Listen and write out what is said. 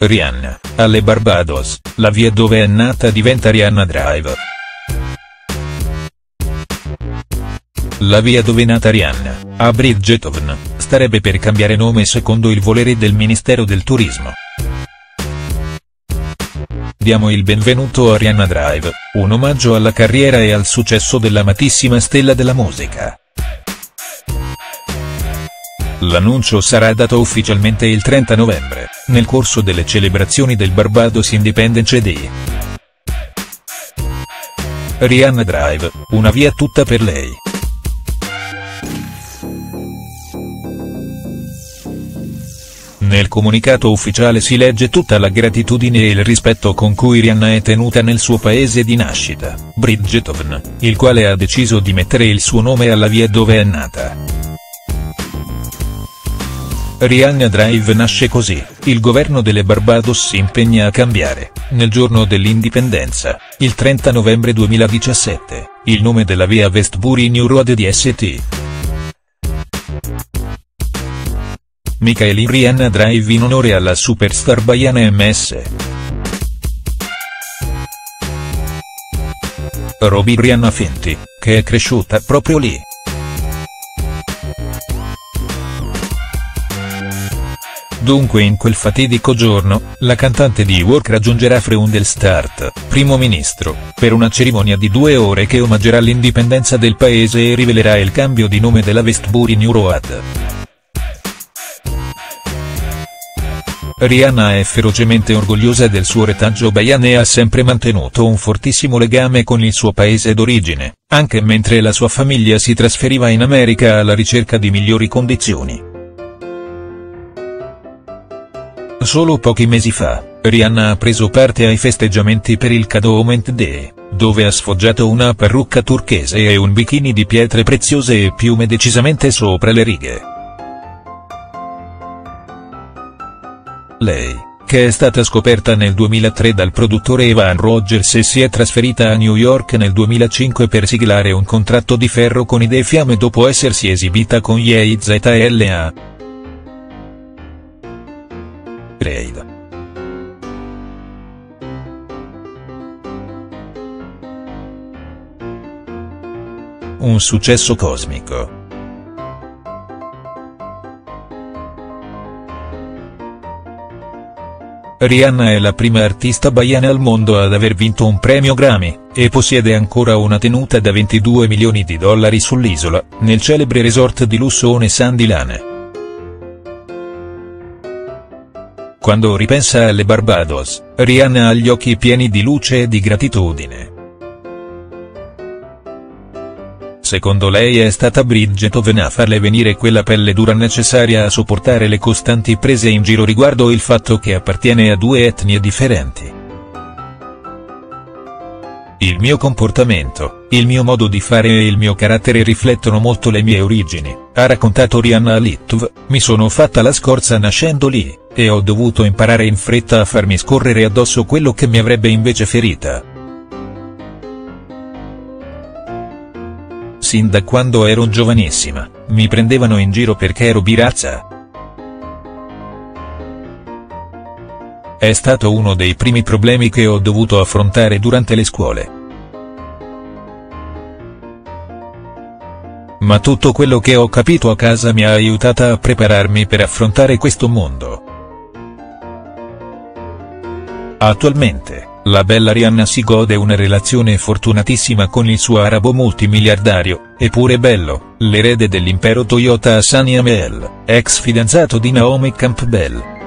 Rihanna, alle Barbados, la via dove è nata diventa Rihanna Drive. La via dove è nata Rihanna, a Bridgetown, starebbe per cambiare nome secondo il volere del Ministero del Turismo. Diamo il benvenuto a Rihanna Drive, un omaggio alla carriera e al successo dell'amatissima stella della musica. L'annuncio sarà dato ufficialmente il 30 novembre, nel corso delle celebrazioni del Barbados Independence Day. Rihanna Drive, una via tutta per lei. Nel comunicato ufficiale si legge tutta la gratitudine e il rispetto con cui Rihanna è tenuta nel suo paese di nascita, Bridgetown, il quale ha deciso di mettere il suo nome alla via dove è nata. Rihanna Drive nasce così, il governo delle Barbados si impegna a cambiare, nel giorno dell'indipendenza, il 30 novembre 2017, il nome della via Westbury New Road di St. Michael Rihanna Drive in onore alla superstar baiana MS. Roby Rihanna Fenty, che è cresciuta proprio lì. Dunque in quel fatidico giorno, la cantante di Work raggiungerà Freundel-Start, primo ministro, per una cerimonia di due ore che omaggerà l'indipendenza del paese e rivelerà il cambio di nome della Westbury New Road. Rihanna è ferocemente orgogliosa del suo retaggio baiano e ha sempre mantenuto un fortissimo legame con il suo paese d'origine, anche mentre la sua famiglia si trasferiva in America alla ricerca di migliori condizioni. Solo pochi mesi fa, Rihanna ha preso parte ai festeggiamenti per il Cadoument Day, dove ha sfoggiato una parrucca turchese e un bikini di pietre preziose e piume decisamente sopra le righe. Lei, che è stata scoperta nel 2003 dal produttore Evan Rogers e si è trasferita a New York nel 2005 per siglare un contratto di ferro con i Fiamme dopo essersi esibita con gli ZLA. Raid. Un successo cosmico. Rihanna è la prima artista baiana al mondo ad aver vinto un premio Grammy, e possiede ancora una tenuta da 22 milioni di dollari sull'isola, nel celebre resort di lusso One Sandy Lane. Quando ripensa alle Barbados, Rihanna ha gli occhi pieni di luce e di gratitudine. Secondo lei è stata Bridgetown a farle venire quella pelle dura necessaria a sopportare le costanti prese in giro riguardo il fatto che appartiene a due etnie differenti. Il mio comportamento, il mio modo di fare e il mio carattere riflettono molto le mie origini, ha raccontato Rihanna a Litv, mi sono fatta la scorza nascendo lì, e ho dovuto imparare in fretta a farmi scorrere addosso quello che mi avrebbe invece ferita. Sin da quando ero giovanissima, mi prendevano in giro perché ero birazza. È stato uno dei primi problemi che ho dovuto affrontare durante le scuole. Ma tutto quello che ho capito a casa mi ha aiutata a prepararmi per affrontare questo mondo. Attualmente, la bella Rihanna si gode una relazione fortunatissima con il suo arabo multimiliardario, eppure bello, l'erede dell'impero Toyota Hassan Amel, ex fidanzato di Naomi Campbell.